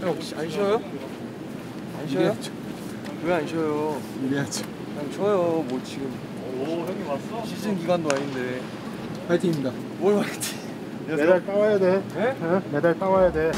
형 혹시 안 쉬어요? 안 쉬어요? 왜 안 쉬어요? 이래야죠. 그냥 쉬어요. 뭐 지금 오 형님 왔어? 시즌 기간도 아닌데 파이팅입니다. 뭘 파이팅? 메달 따와야 돼. 네? 네? 메달 따와야 돼.